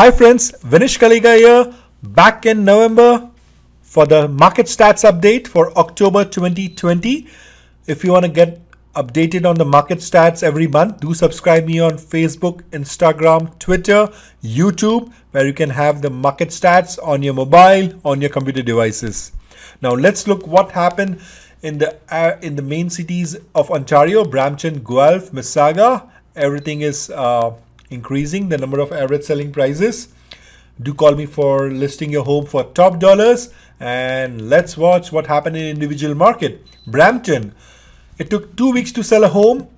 Hi friends, Vinesh Kaliga here, back in November for the market stats update for October 2020. If you want to get updated on the market stats every month, do subscribe me on Facebook, Instagram, Twitter, YouTube, where you can have the market stats on your mobile, on your computer devices. Now let's look what happened in the uh, in the main cities of Ontario, Brampton, Guelph, Mississauga. Everything is uh, increasing the number of average selling prices. Do call me for listing your home for top dollars and let's watch what happened in individual market. Brampton, it took two weeks to sell a home.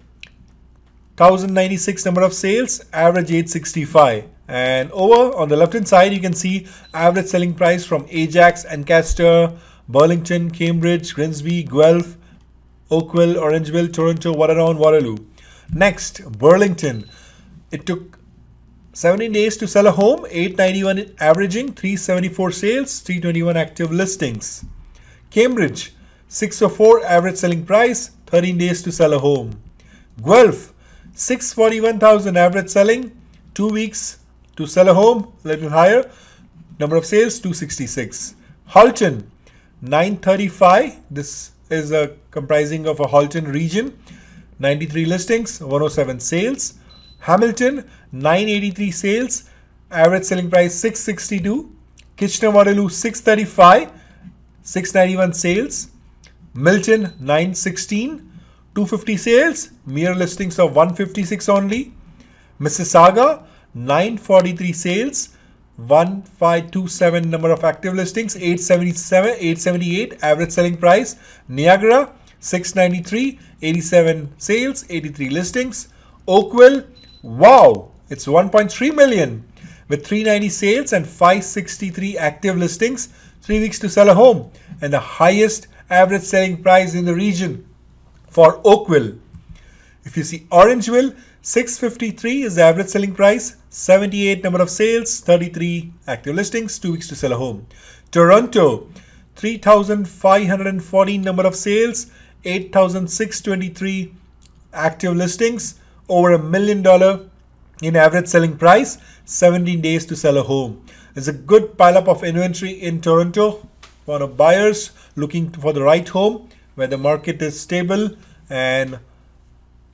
1096 number of sales, average 865. And over on the left hand side, you can see average selling price from Ajax, Ancaster, Burlington, Cambridge, Grimsby, Guelph, Oakville, Orangeville, Toronto, Waterdown, Waterloo. Next, Burlington. It took 17 days to sell a home, 891 averaging, 374 sales, 321 active listings. Cambridge, 604 average selling price, 13 days to sell a home. Guelph, 641,000 average selling, 2 weeks to sell a home, a little higher. Number of sales, 266. Halton, 935. This is a comprising of a Halton region. 93 listings, 107 sales. Hamilton 983 sales, average selling price 662. Kitchener-Waterloo 635, 691 sales. Milton 916, 250 sales, mere listings of 156 only. Mississauga 943 sales, 1527 number of active listings, 877, 878 average selling price. Niagara 693, 87 sales, 83 listings. Oakville Wow, it's 1.3 million with 390 sales and 563 active listings, three weeks to sell a home, and the highest average selling price in the region for Oakville. If you see Orangeville, 653 is the average selling price, 78 number of sales, 33 active listings, two weeks to sell a home. Toronto, 3,514 number of sales, 8,623 active listings, over a million dollar in average selling price, 17 days to sell a home. There's a good pileup of inventory in Toronto for buyers looking for the right home where the market is stable and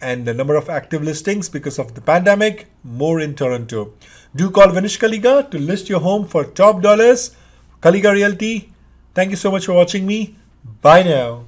and the number of active listings because of the pandemic more in Toronto. Do call Vinesh Kaliga to list your home for top dollars. Kaliga Realty. Thank you so much for watching me. Bye now.